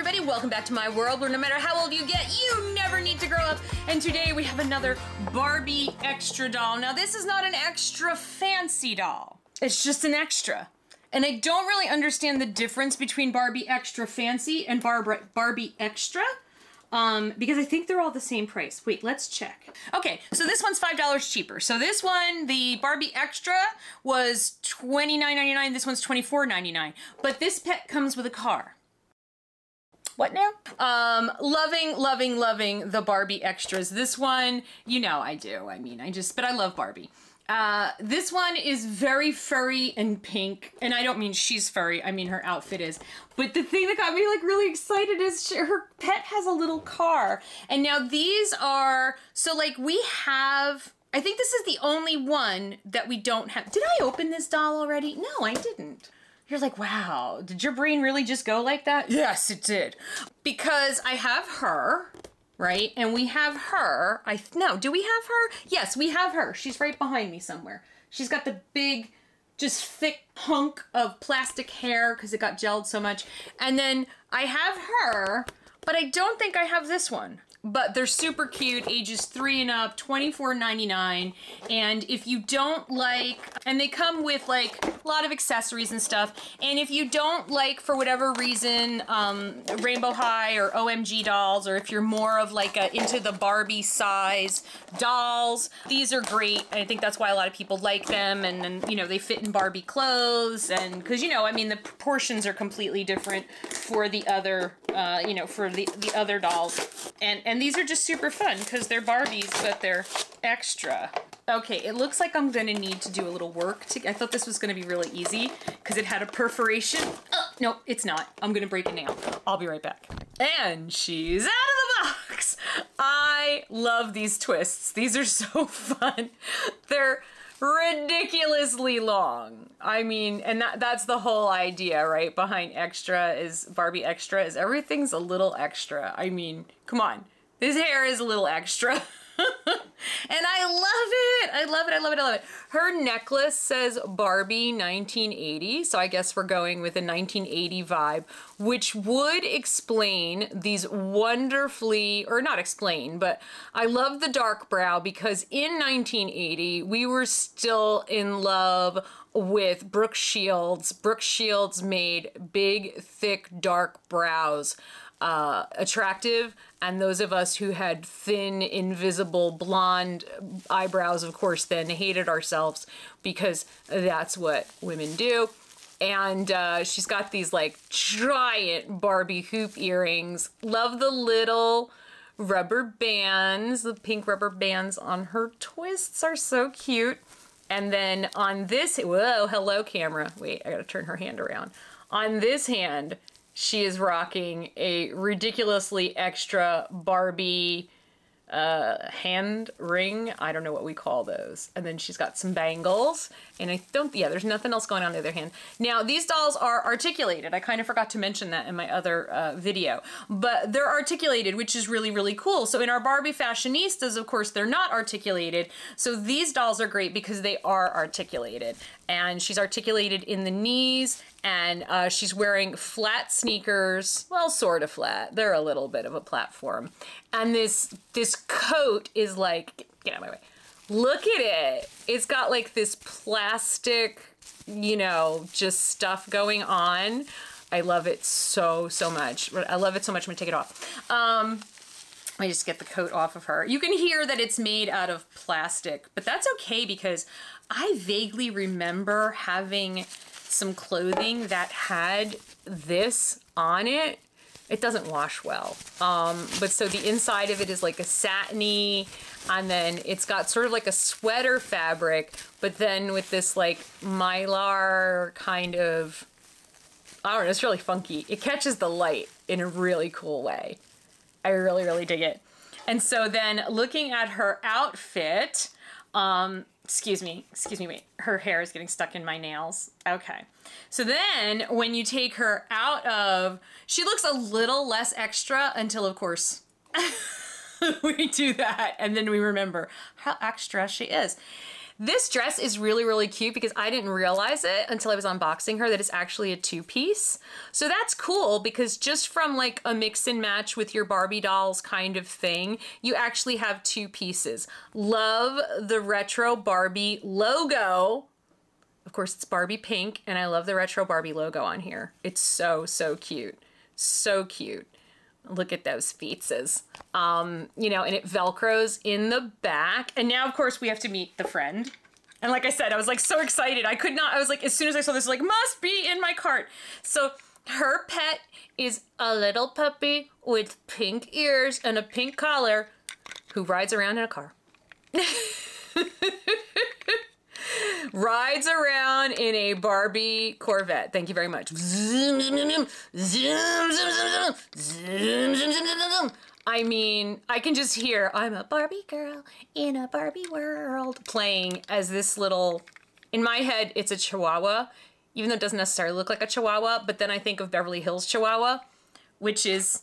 everybody, welcome back to my world where no matter how old you get, you never need to grow up. And today we have another Barbie extra doll. Now this is not an extra fancy doll. It's just an extra. And I don't really understand the difference between Barbie extra fancy and Bar Barbie extra. Um, because I think they're all the same price. Wait, let's check. Okay, so this one's $5 cheaper. So this one, the Barbie Extra, was $29.99. This one's $24.99. But this pet comes with a car. What now? Um, loving, loving, loving the Barbie extras. This one, you know I do. I mean, I just, but I love Barbie. Uh, this one is very furry and pink, and I don't mean she's furry, I mean her outfit is. But the thing that got me like really excited is she, her pet has a little car. And now these are, so like we have, I think this is the only one that we don't have. Did I open this doll already? No, I didn't. You're like, wow, did your brain really just go like that? Yes, it did. Because I have her, right? And we have her. I no, do we have her? Yes, we have her. She's right behind me somewhere. She's got the big, just thick hunk of plastic hair because it got gelled so much. And then I have her, but I don't think I have this one but they're super cute, ages three and up, $24.99. And if you don't like, and they come with like a lot of accessories and stuff. And if you don't like, for whatever reason, um, Rainbow High or OMG dolls, or if you're more of like a, into the Barbie size dolls, these are great. I think that's why a lot of people like them. And then, you know, they fit in Barbie clothes. And cause you know, I mean, the proportions are completely different for the other, uh, you know, for the, the other dolls. And, and these are just super fun because they're Barbies, but they're extra. Okay, it looks like I'm gonna need to do a little work. To, I thought this was gonna be really easy because it had a perforation. Uh, oh, no, it's not. I'm gonna break a nail. I'll be right back. And she's out of the box. I love these twists. These are so fun. They're ridiculously long. I mean, and that that's the whole idea, right? Behind extra is Barbie extra is everything's a little extra. I mean, come on. This hair is a little extra. and I love it. I love it. I love it. I love it. Her necklace says Barbie 1980. So I guess we're going with a 1980 vibe, which would explain these wonderfully, or not explain, but I love the dark brow because in 1980, we were still in love with Brooke Shields. Brooke Shields made big, thick, dark brows uh, attractive, and those of us who had thin, invisible, blonde eyebrows, of course, then hated ourselves because that's what women do. And uh, she's got these like giant Barbie hoop earrings. Love the little rubber bands. The pink rubber bands on her twists are so cute. And then on this, whoa, hello camera. Wait, I gotta turn her hand around. On this hand, she is rocking a ridiculously extra Barbie uh, hand ring. I don't know what we call those. And then she's got some bangles. And I don't, yeah, there's nothing else going on the other hand. Now, these dolls are articulated. I kind of forgot to mention that in my other uh, video. But they're articulated, which is really, really cool. So in our Barbie Fashionistas, of course, they're not articulated. So these dolls are great because they are articulated. And she's articulated in the knees and uh, she's wearing flat sneakers. Well, sort of flat. They're a little bit of a platform. And this this coat is like, get out of my way. Look at it. It's got like this plastic, you know, just stuff going on. I love it so, so much. I love it so much. I'm gonna take it off. Um, let me just get the coat off of her. You can hear that it's made out of plastic, but that's okay because I vaguely remember having some clothing that had this on it. It doesn't wash well. Um, but so the inside of it is like a satiny, and then it's got sort of like a sweater fabric, but then with this like mylar kind of, I don't know, it's really funky. It catches the light in a really cool way. I really, really dig it. And so then looking at her outfit, um, excuse me, excuse me, wait, her hair is getting stuck in my nails. Okay. So then when you take her out of, she looks a little less extra until of course we do that and then we remember how extra she is. This dress is really, really cute because I didn't realize it until I was unboxing her that it's actually a two piece. So that's cool because just from like a mix and match with your Barbie dolls kind of thing, you actually have two pieces. Love the retro Barbie logo. Of course, it's Barbie pink, and I love the retro Barbie logo on here. It's so, so cute. So cute. Look at those feetses. Um, you know, and it Velcros in the back. And now, of course, we have to meet the friend. And like I said, I was like so excited. I could not, I was like, as soon as I saw this, like, must be in my cart. So her pet is a little puppy with pink ears and a pink collar who rides around in a car. rides around in a Barbie Corvette. Thank you very much. I mean, I can just hear I'm a Barbie girl in a Barbie world playing as this little, in my head, it's a Chihuahua, even though it doesn't necessarily look like a Chihuahua, but then I think of Beverly Hills Chihuahua, which is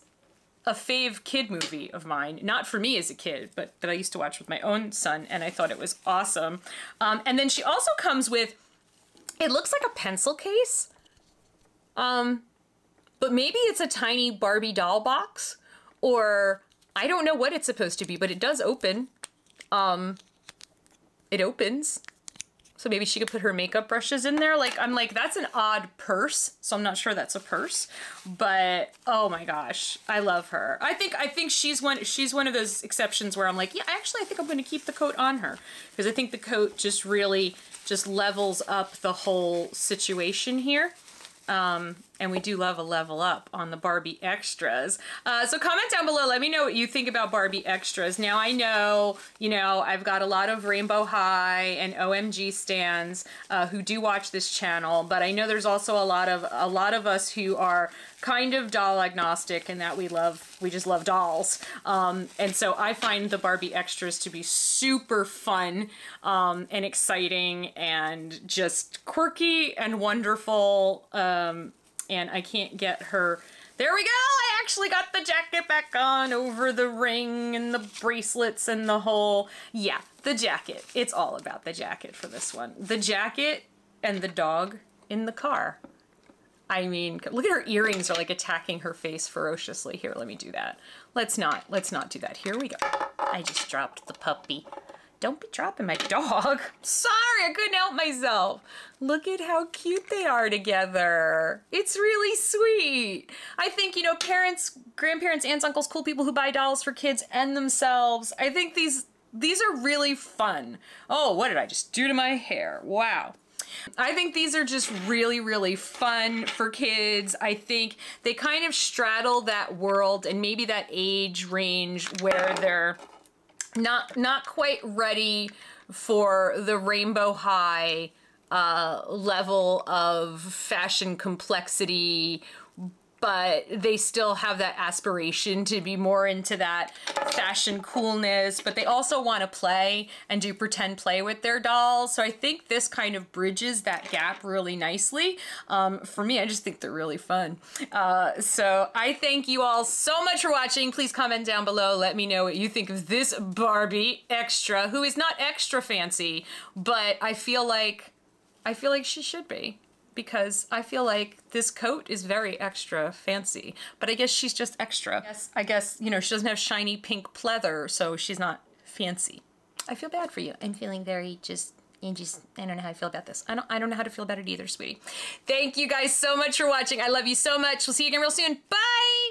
a fave kid movie of mine. Not for me as a kid, but that I used to watch with my own son, and I thought it was awesome. Um, and then she also comes with, it looks like a pencil case, um, but maybe it's a tiny Barbie doll box, or I don't know what it's supposed to be, but it does open. Um, it opens. So maybe she could put her makeup brushes in there. Like, I'm like, that's an odd purse. So I'm not sure that's a purse, but oh my gosh, I love her. I think, I think she's one, she's one of those exceptions where I'm like, yeah, actually, I think I'm going to keep the coat on her because I think the coat just really just levels up the whole situation here. Um, and we do love a level up on the Barbie extras. Uh, so comment down below. Let me know what you think about Barbie extras. Now I know, you know, I've got a lot of Rainbow High and OMG stands uh, who do watch this channel, but I know there's also a lot of a lot of us who are kind of doll agnostic and that we love, we just love dolls. Um, and so I find the Barbie extras to be super fun um, and exciting and just quirky and wonderful. Um, and I can't get her. There we go! I actually got the jacket back on over the ring and the bracelets and the whole. Yeah, the jacket. It's all about the jacket for this one. The jacket and the dog in the car. I mean, look at her earrings are like attacking her face ferociously. Here, let me do that. Let's not, let's not do that. Here we go. I just dropped the puppy. Don't be dropping my dog. Sorry, I couldn't help myself. Look at how cute they are together. It's really sweet. I think, you know, parents, grandparents, aunts, uncles, cool people who buy dolls for kids and themselves. I think these these are really fun. Oh, what did I just do to my hair? Wow. I think these are just really, really fun for kids. I think they kind of straddle that world and maybe that age range where they're not not quite ready for the rainbow high uh, level of fashion complexity but they still have that aspiration to be more into that fashion coolness, but they also want to play and do pretend play with their dolls. So I think this kind of bridges that gap really nicely. Um, for me, I just think they're really fun. Uh, so I thank you all so much for watching. Please comment down below. Let me know what you think of this Barbie extra, who is not extra fancy, but I feel like I feel like she should be because I feel like this coat is very extra fancy. But I guess she's just extra. Yes, I guess, you know, she doesn't have shiny pink pleather, so she's not fancy. I feel bad for you. I'm feeling very just and just I don't know how I feel about this. I don't I don't know how to feel about it either, sweetie. Thank you guys so much for watching. I love you so much. We'll see you again real soon. Bye!